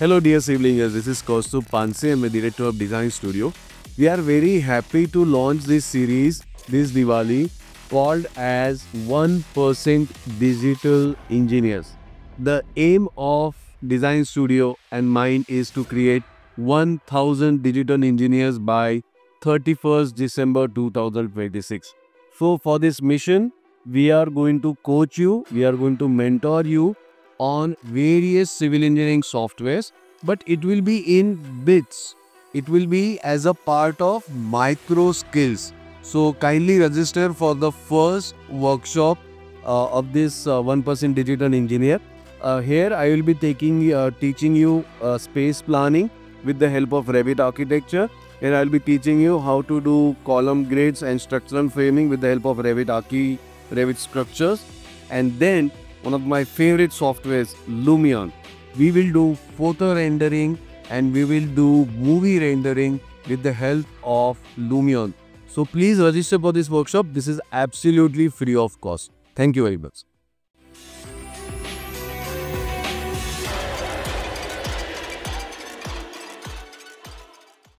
Hello dear siblings, this is Kaustubh Panse, I'm the director of Design Studio. We are very happy to launch this series this Diwali called as 1% Digital Engineers. The aim of Design Studio and mine is to create 1000 digital engineers by 31st December 2026. So for this mission, we are going to coach you, we are going to mentor you on various civil engineering softwares, but it will be in bits. It will be as a part of micro skills. So kindly register for the first workshop uh, of this uh, 1% digital engineer. Uh, here I will be taking uh, teaching you uh, space planning with the help of Revit architecture. Here I will be teaching you how to do column grids and structural framing with the help of Revit Archi, Revit structures. And then one of my favorite softwares, Lumion. We will do photo rendering and we will do movie rendering with the help of Lumion. So please register for this workshop. This is absolutely free of cost. Thank you very much.